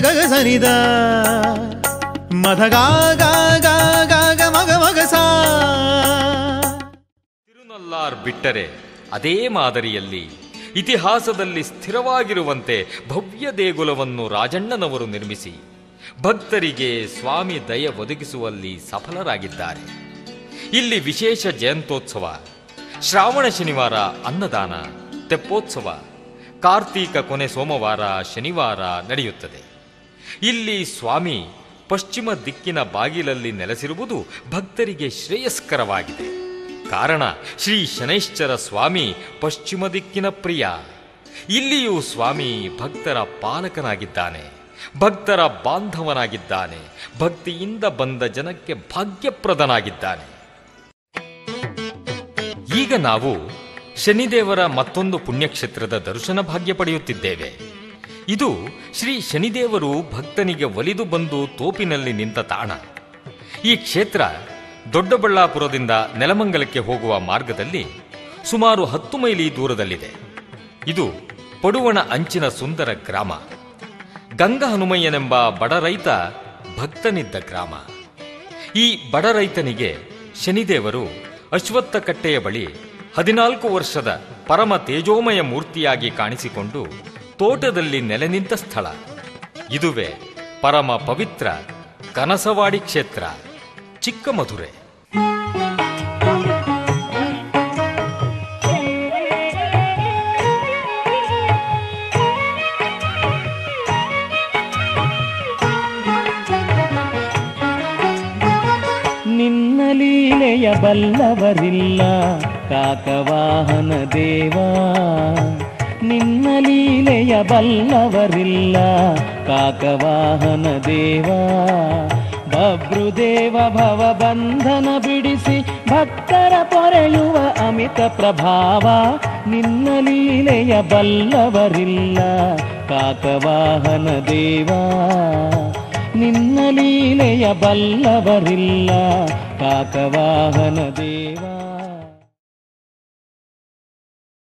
ಗಗ ಸನಿದ ಮಧ ಗಾ ಗಾ ಗಾ ಗಾ, ಗ ಮಗ ಮಗ ಸಾ. ತಿರುನಲ್ಲಾರ್ ಬಿಟ್ಟರೆ ಅದೇ ಮಾದರಿಯಲ್ಲಿ ಇತಿಹಾಸದಲ್ಲಿ ಸ್ಥಿರವಾಗಿರುವಂತೆ ಭವ್ಯ ದೇಗುಲವನ್ನು ರಾಜಣ್ಣನವರು ನಿರ್ಮಿಸಿ ಭಕ್ತರಿಗೆ ಸ್ವಾಮಿ ದಯ ಒದಗಿಸುವಲ್ಲಿ ಸಫಲರಾಗಿದ್ದಾರೆ. ಇಲ್ಲಿ ವಿಶೇಷ ಜಯಂತೋತ್ಸವ ಶ್ರಾವಣ ಶನಿವಾರ ಅನ್ನದಾನ, ತೆಪ್ಪೋತ್ಸವ ಕಾರ್ತೀಕ ಕೊನೆ ಸೋಮವಾರ, ಶನಿವಾರ ನಡೆಯುತ್ತದೆ. ಇಲ್ಲಿ ಸ್ವಾಮಿ ಪಶ್ಚಿಮ ದಿಕ್ಕಿನ ಬಾಗಿಲಲ್ಲಿ ನೆಲೆಸಿರುವುದು ಭಕ್ತರಿಗೆ ಶ್ರೇಯಸ್ಕರವಾಗಿದೆ. ಕಾರಣ, ಶ್ರೀ ಶನೈಶ್ಚರ ಸ್ವಾಮಿ ಪಶ್ಚಿಮ ದಿಕ್ಕಿನ ಪ್ರಿಯ. ಇಲ್ಲಿಯೂ ಸ್ವಾಮಿ ಭಕ್ತರ ಪಾಲಕನಾಗಿದ್ದಾನೆ. ಭಕ್ತರ ಬಾಂಧವನಾಗಿದ್ದಾನೆ. ಭಕ್ತಿಯಿಂದ ಬಂದ ಜನಕ್ಕೆ ಭಾಗ್ಯಪ್ರದನಾಗಿದ್ದಾನೆ. ಈಗ ನಾವು ಶನಿದೇವರ ಮತ್ತೊಂದು ಪುಣ್ಯಕ್ಷೇತ್ರದ ದರ್ಶನ ಭಾಗ್ಯ ಪಡೆಯುತ್ತಿದ್ದೇವೆ. ಇದು ಶ್ರೀ ಶನಿದೇವರು ಭಕ್ತನಿಗೆ ಒಲಿದು ಬಂದು ತೋಪಿನಲ್ಲಿ ನಿಂತ ತಾಣ. ಈ ಕ್ಷೇತ್ರ ದೊಡ್ಡಬಳ್ಳಾಪುರದಿಂದ ನೆಲಮಂಗಲಕ್ಕೆ ಹೋಗುವ ಮಾರ್ಗದಲ್ಲಿ ಸುಮಾರು ಹತ್ತು ಮೈಲಿ ದೂರದಲ್ಲಿದೆ. ಇದು ಪಡುವಣ ಅಂಚಿನ ಸುಂದರ ಗ್ರಾಮ. ಗಂಗ ಹನುಮಯ್ಯನೆಂಬ ಬಡ ರೈತ ಭಕ್ತನಿದ್ದ ಗ್ರಾಮ. ಈ ಬಡ ರೈತನಿಗೆ ಶನಿದೇವರು ಅಶ್ವತ್ಥ ಕಟ್ಟೆಯ ಬಳಿ ಹದಿನಾಲ್ಕು ವರ್ಷದ ಪರಮ ತೇಜೋಮಯ ಮೂರ್ತಿಯಾಗಿ ಕಾಣಿಸಿಕೊಂಡು ತೋಟದಲ್ಲಿ ನೆಲೆ ನಿಂತ ಸ್ಥಳ. ಇದುವೇ ಪರಮ ಪವಿತ್ರ ಕನಸವಾಡಿ ಕ್ಷೇತ್ರ, ಚಿಕ್ಕಮಧುರೆ. ನಿನ್ನ ಲೀಲೆಯ ಬಲ್ಲವರಿಲ್ಲ. ಕಾಕವಾಹನ ದೇವಾ, ನಿನ್ನ ಲೀಲೆಯ ಬಲ್ಲವರಿಲ್ಲ. ಕಾಕವಾಹನ ದೇವಾ ಬಬ್ರುದೇವ ಭವ ಬಂಧನ ಬಿಡಿಸಿ ಭಕ್ತರ ಪೊರೆಯುವ ಅಮಿತ ಪ್ರಭಾವ ನಿನ್ನ ಲೀಲೆಯ ಬಲ್ಲವರಿಲ್ಲ. ಕಾಕವಾಹನ ದೇವಾ, ನಿನ್ನ ಲೀಲೆಯ ಬಲ್ಲವರಿಲ್ಲ. ಕಾಕವಾಹನ ದೇವಾ.